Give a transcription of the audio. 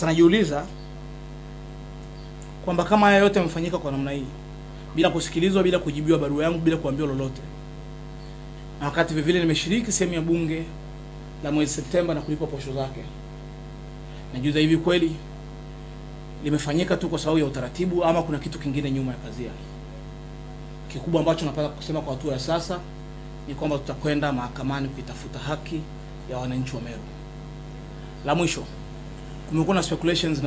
Sasa najiuliza kwamba kama haya yote yamefanyika kwa namna hii bila kusikilizwa, bila kujibiwa barua yangu, bila kuambiwa lolote, na wakati vile vile nimeshiriki sehemu ya bunge la mwezi Septemba na kulipa posho zake, najiuliza hivi kweli limefanyika tu kwa sababu ya utaratibu ama kuna kitu kingine nyuma ya pazia? Kikubwa ambacho napata kusema kwa hatua ya sasa ni kwamba tutakwenda mahakamani kuitafuta haki ya wananchi wa Meru. La mwisho, kumekuwa na speculations